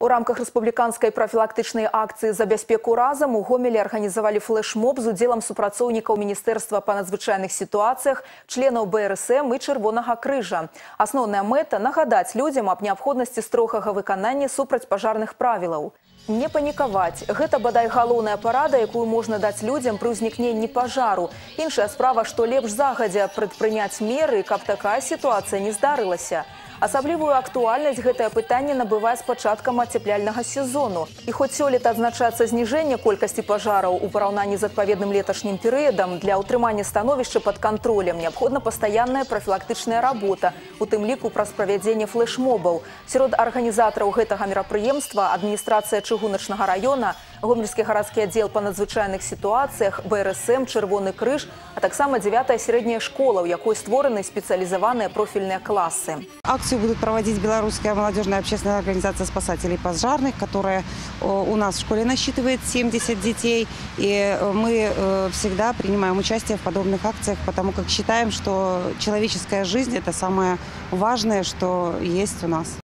У рамках рэспубліканскай прафілактычнай акцыі за бяспеку разам у гомелі арганізавалі флэшмоб з удзелам супрацоўнікаў міністэрства па надзвычайных сітуацыях, членаў БРСМ і чырвонага крыжа. Асноўная мэта нагадаць людзям аб неабходнасці строгага выканання супрацьпажарных правілаў. Не панікаваць. Гэта бадай галоўная парада, якую можна даць людзям пры ўзнікненні пажару. Іншая справа, што лепш загадзя прадпрыняць меры, каб такая сітуацыя не здарылася. Асаблівую актуальнасць гэтае пытанне набывае з пачаткам ацепляльнага сезону. І хоць сёлета адзначаецца зніжэнне колькасці пажараў у параўнанні з адпаведным леташнім перыядам, для ўтрымання становішча пад кантролем неабходна пастаянная прафілактычная работа, у тым ліку праз правядзенне флэшмобаў. Сярод арганізатараў гэтага мерапрыемства адміністрацыя чыгуначнага раёна, гомельскі гарадскі аддзел па надзвычайных сітуацыях, БРСМ, чырвоны крыж, а таксама 9 сярэдняя школа, у якой створаны спецыялізаваныя профільныя класы. Акцию будут проводить Белорусская молодежная общественная организация спасателей пожарных, которая э, у нас в школе насчитывает 70 детей. И э, мы э, всегда принимаем участие в подобных акциях, потому как считаем, что человеческая жизнь – это самое важное, что есть у нас.